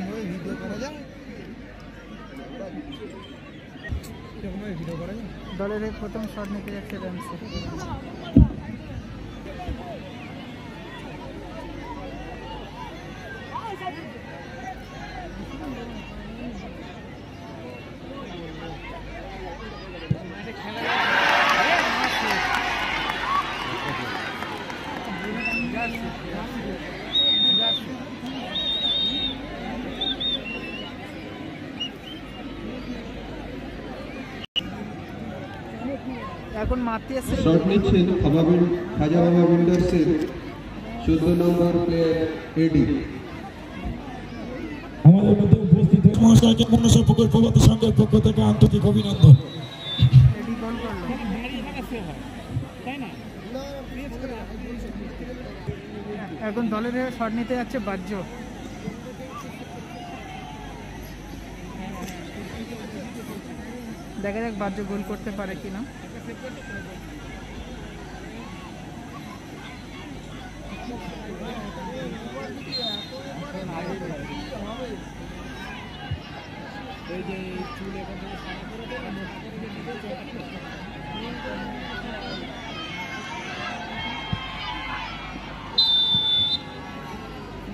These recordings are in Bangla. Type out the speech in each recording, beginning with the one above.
এরকমভাবে ভিডিও করা যায় এরকমভাবে ভিডিও করা যায় দলের প্রথম শট নিতে যাচ্ছে র্যামসে এখন মারতে এসে শট নিচ্ছেন খাবা বিল- খাজা বাবা বিল্ডার্সের চোদ্দ নম্বর প্লেয়ার এডি আমাদের মধ্যে উপস্থিত মহাশয়কে মনসা প্রকল্পগত সংঘের পক্ষ থেকে আন্তরিক অভিনন্দন। এখন দলের হয়ে শট নিতে যাচ্ছে বাহ্য। দেখা যাক বাহ্য গোল করতে পারে কিনা।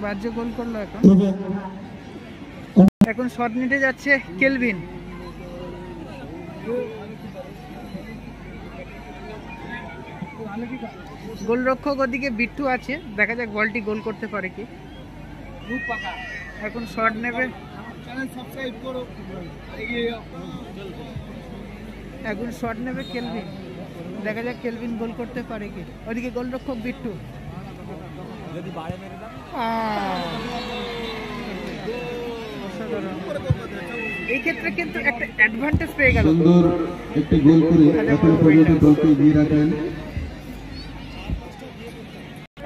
বাহ্য গোল করল এখন। এখন শট নিতে যাচ্ছে কেলভিন। গোলরক্ষক ওদিকে বিট্টু আছে। দেখা যাক বলটি গোল করতে পারে কি। এখন শট নেবে। চ্যানেল সাবস্ক্রাইব করো। এখন শট নেবে কেলভিন। দেখা যাক কেলভিন গোল করতে পারে কি। ওদিকে গোলরক্ষক বিট্টু! এই ক্ষেত্রে কিন্তু একটা অ্যাডভান্টেজ পেয়ে গেল। সুন্দর একটি গোল করে এখন পর্যন্ত দলকে এগিয়ে রাখেন।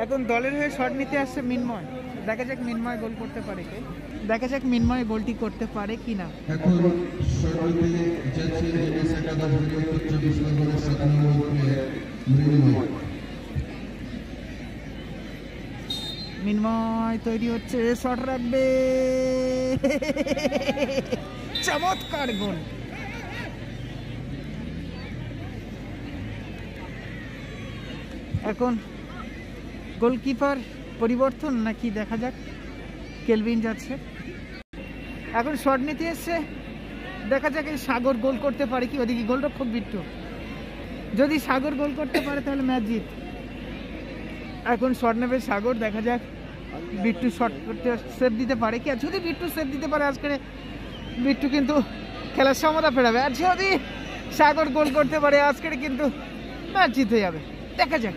এখন দলের হয়ে শট নিতে আসছে মিনময়। দেখা যাক মিনময় গোল করতে পারে কি। দেখা যাক মিনময় গোলটি করতে পারে কি না। এখন শট নিতে যাচ্ছে এনএস একাদশ বৃহত্তর চব্বিশ নম্বরের সাত নম্বর প্লেয়ার মিনময় তৈরি হচ্ছে শট রাখবে। চমৎকার গোল। এখন গোলকিপার পরিবর্তন নাকি দেখা যাক? কেলভিন যাচ্ছে। এখন শট নিতে এসছে। দেখা যাক সাগর গোল করতে পারে কি? ওদিকে গোলরক্ষক বিট্টু। যদি সাগর গোল করতে পারে তাহলে ম্যাচ জিত। এখন শট নেবে সাগর, দেখা যাক বিট্টু শট করতে সেভ দিতে পারে কি? যদি বিট্টু সেভ দিতে পারে আজকে বিট্টু কিন্তু খেলার সমতা ফেরাবে। আর যদি সাগর গোল করতে পারে, আজকের কিন্তু ম্যাচ জিতে যাবে। দেখা যাক।